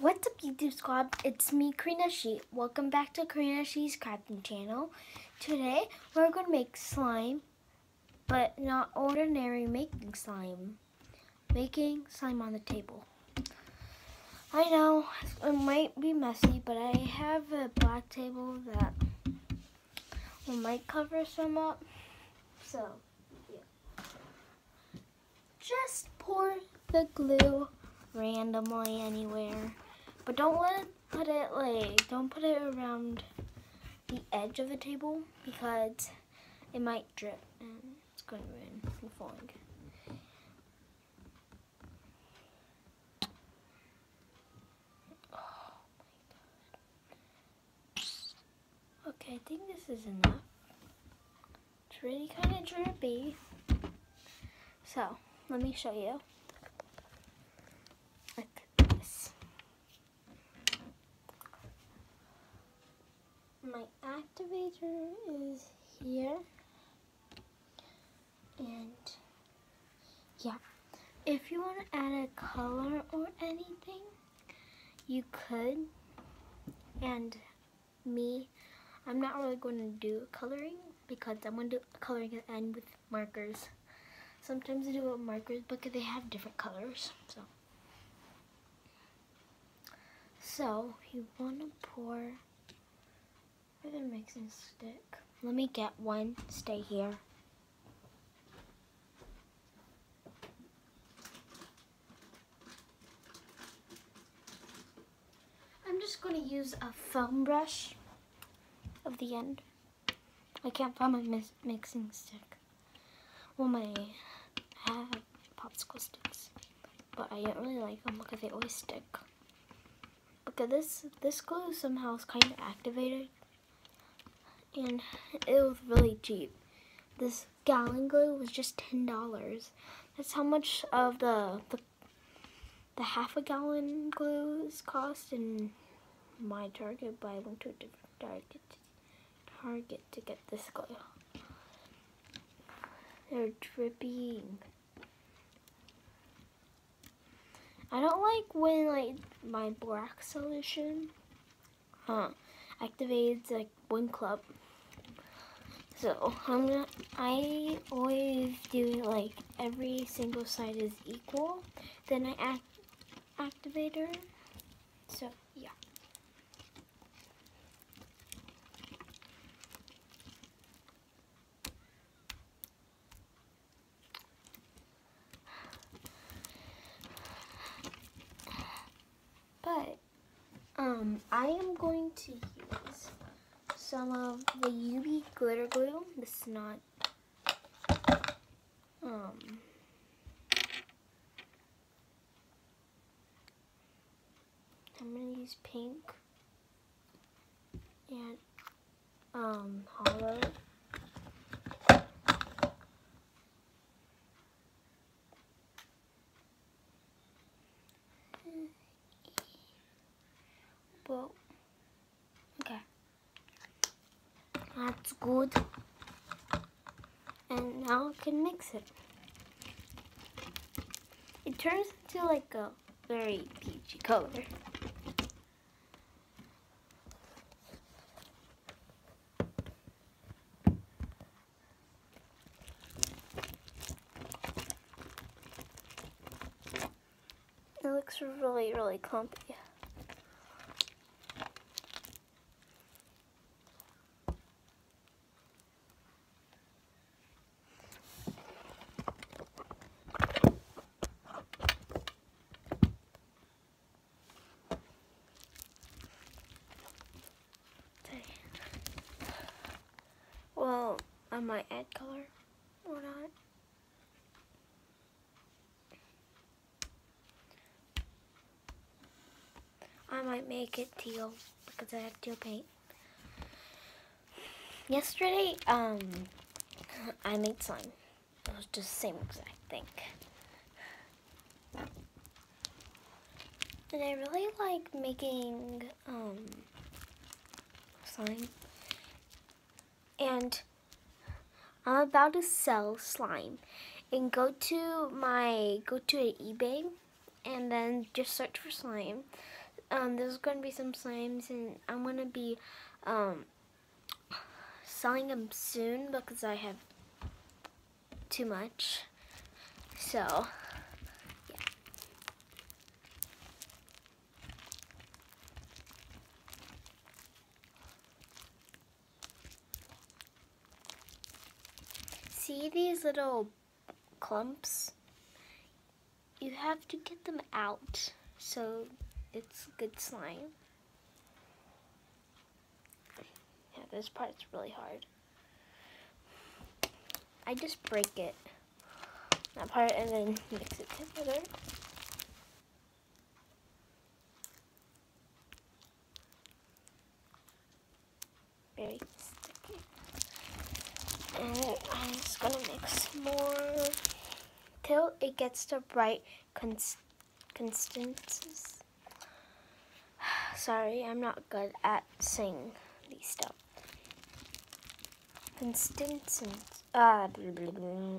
What's up YouTube squad? It's me Karina She. Welcome back to Karina She's crafting channel. Today we're going to make slime, but not ordinary making slime. Making slime on the table. I know it might be messy, but I have a black table that will might cover some up. So, yeah. Just pour the glue randomly anywhere. But don't let it put it like don't put it around the edge of the table because it might drip and it's going to ruin from falling. Oh okay, I think this is enough. It's really kind of drippy. So, let me show you. my activator is here and yeah if you want to add a color or anything you could and me I'm not really going to do coloring because I'm going to do coloring at the end with markers sometimes I do it with markers because they have different colors so so you want to pour for the mixing stick. Let me get one. Stay here. I'm just going to use a foam brush of the end. I can't find my mixing stick. Well, my have popsicle sticks, but I don't really like them because they always stick. Because this this glue somehow is kind of activated and it was really cheap. This gallon glue was just ten dollars. That's how much of the, the the half a gallon glues cost in my Target, but I went to a different Target Target to get this glue. They're dripping. I don't like when like my black solution huh activates like one club. So I'm gonna, I always do like every single side is equal. Then I act activator. So yeah. But um I am going to use some of the UV glitter glue. This is not, um, I'm going to use pink and, um, hollow. Well, That's good. And now I can mix it. It turns into like a very peachy color. It looks really, really clumpy. Well, I might add color or not. I might make it teal because I have teal paint. Yesterday, um, I made slime. It was just the same exact thing. And I really like making, um, slime and I'm about to sell slime and go to my go to eBay and then just search for slime um, there's going to be some slimes, and I'm going to be um, selling them soon because I have too much. So, yeah. See these little clumps? You have to get them out so it's good slime. Yeah, this part's really hard. I just break it, that part, and then mix it together. Very sticky. And I'm just gonna mix more till it gets the right cons consistency. Sorry, I'm not good at saying these stuff. Consistency. Ah, blah, blah, blah.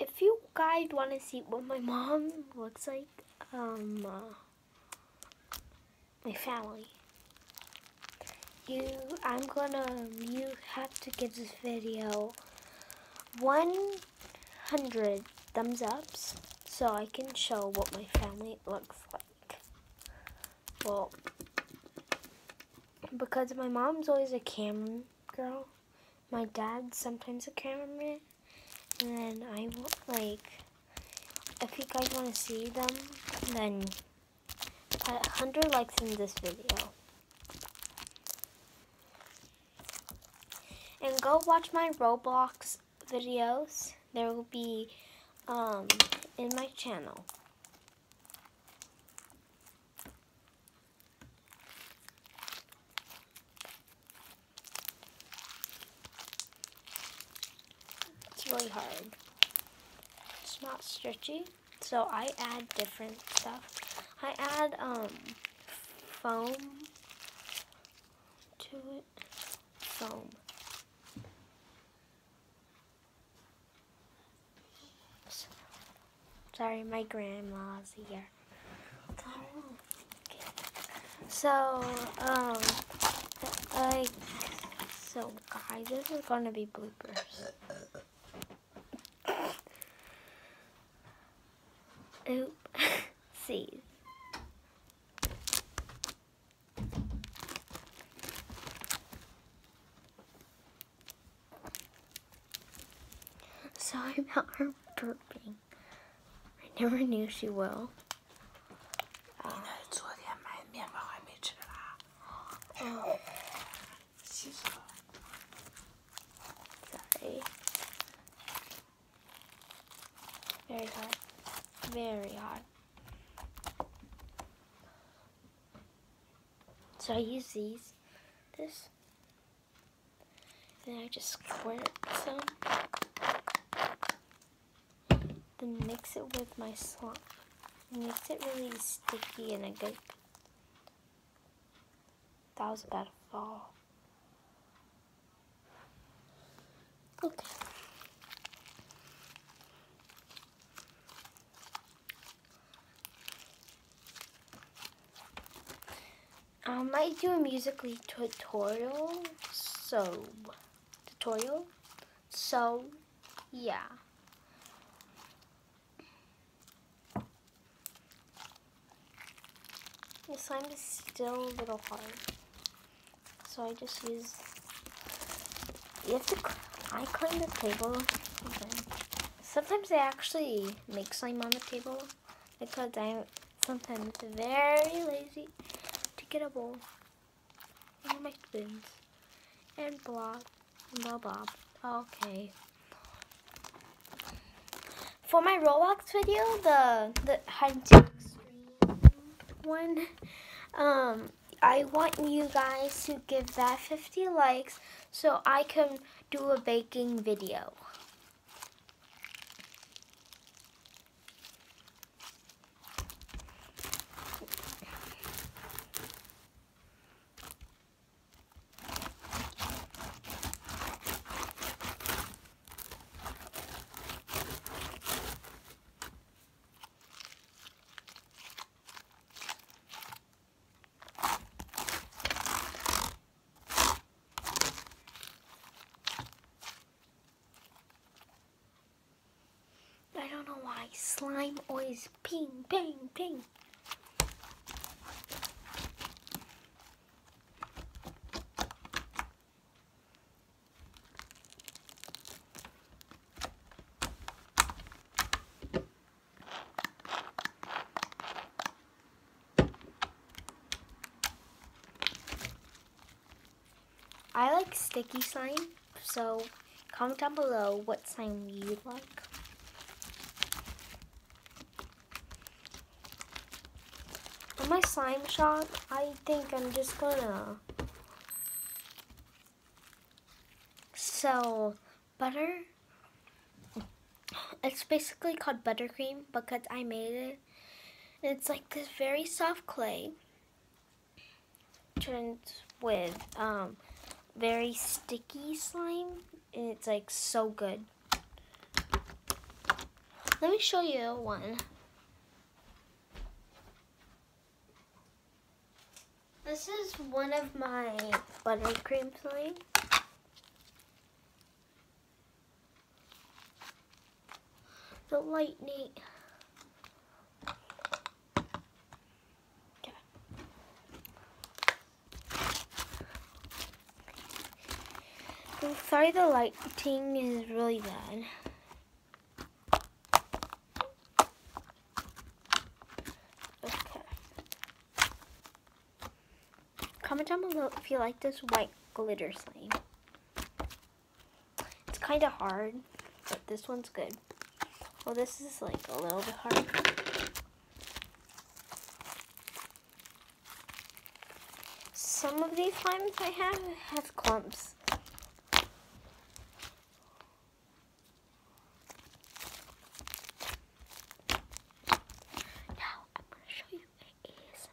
If you guys want to see what my mom looks like, um, uh, my family, you, I'm gonna, you have to give this video 100 thumbs ups so I can show what my family looks like. Well, because my mom's always a camera girl, my dad's sometimes a cameraman, and then I want, like, if you guys want to see them, then put 100 likes in this video. And go watch my Roblox videos. There will be um, in my channel. It's really hard. It's not stretchy, so I add different stuff. I add um, foam to it. Foam. Sorry, my grandma's here. So, um, like, so guys, this is gonna be bloopers. Oop. See. Sorry about her burping never knew she will. Very hard. Very hard. So I use these, this, and then I just squirt some mix it with my slime. Makes it really sticky and a good. That was about to fall. Okay. I might do a Musical.ly tutorial, so tutorial, so yeah. Slime is still a little hard, so I just use. You have to. I clean the table. Sometimes I actually make slime on the table because I'm sometimes very lazy to get a bowl and my spoons and blah blah blah. Okay. For my Roblox video, the the extreme one, um, I want you guys to give that 50 likes so I can do a baking video. Slime always ping, ping, ping. I like sticky slime, so comment down below what slime you like. My slime shot, I think I'm just gonna sell butter. It's basically called buttercream because I made it. It's like this very soft clay turns with um, very sticky slime. And it's like so good. Let me show you one. This is one of my buttercream slime. The lightning. I'm sorry the lighting is really bad. Okay. Comment down below if you like this white glitter slime. It's kind of hard, but this one's good. Well, this is like a little bit hard. Some of these slimes I have have clumps. Now I'm going to show you ASMR.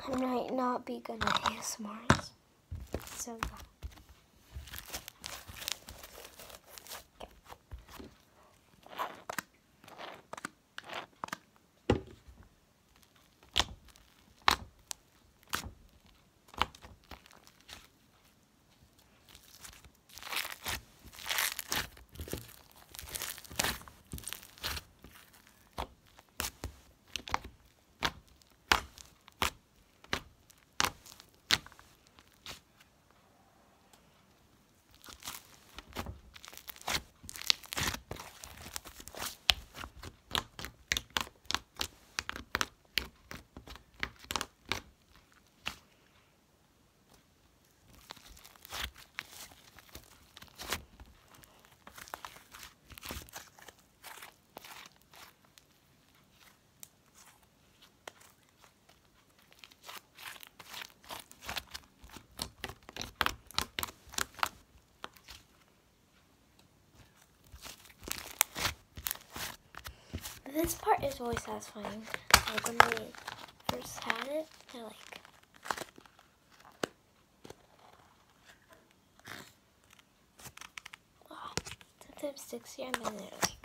I might not be good at ASMRs. So yeah. This part is always satisfying. Like when we first had it, I like. Wow, sometimes sticks here and then they're like.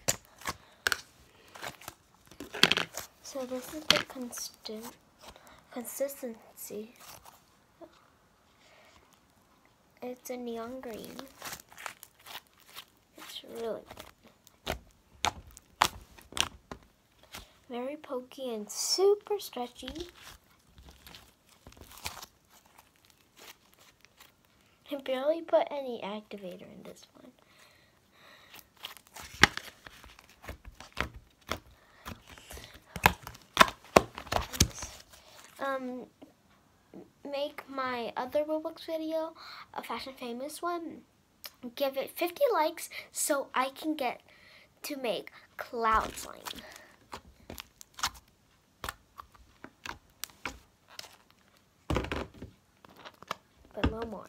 So this is the constant consistency. It's a neon green. It's really very pokey and super stretchy. I barely put any activator in this one. Um, make my other Roblox video, a fashion famous one, give it 50 likes so I can get to make cloud slime. But little more.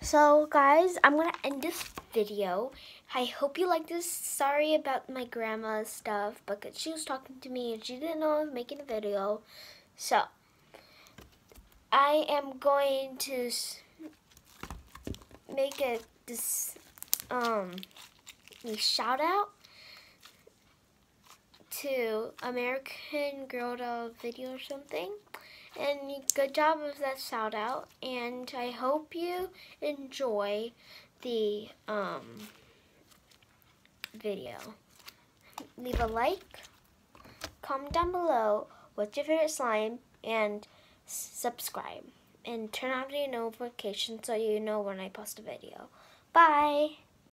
So guys, I'm gonna end this video. I hope you like this. Sorry about my grandma's stuff, because she was talking to me and she didn't know I was making a video. So, I am going to make a this um a shout out to American Girl Doll video or something. And good job with that shout out. And I hope you enjoy the um, video. Leave a like, comment down below what's your favorite slime, and subscribe. And turn on your notifications so you know when I post a video. Bye!